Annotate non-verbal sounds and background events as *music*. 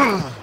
Ah! *clears throat*